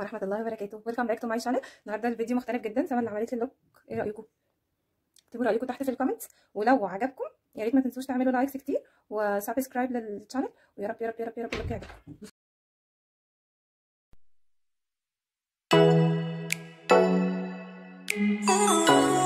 ورحمة الله وبركاته. welcome back to my channel النهارده الفيديو مختلف جدا. سواء اللي عملت ال look إيه رأيكم؟ اكتبوا رأيكم تحت في ال comments ولو عجبكم يا ريت ما تنسوش تعملوا likes كتير و subscribe لل channel ويا رب يا رب يا رب يا رب يعجبكم Oh.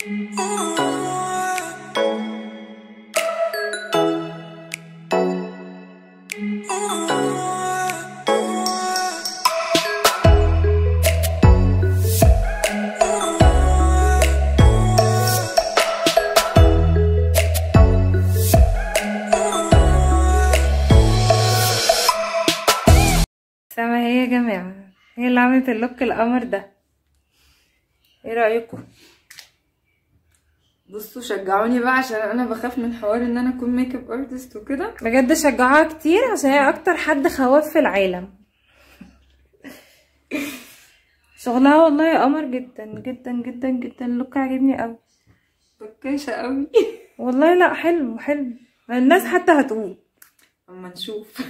سما هي يا جماعة هي اللي عملت ال look القمر ده. إيه رأيكم؟ بصوا شجعوني بقى عشان أنا بخاف من حوار إن أنا أكون makeup artist وكده. بجد شجعوها كتير عشان هي أكتر حد خواف في العالم. شغلها والله يا قمر جدا جدا جدا جدا. ال look عاجبني قوي. بكاشة قوي. والله لا حلو حلو. الناس حتى هتقول. أما نشوف.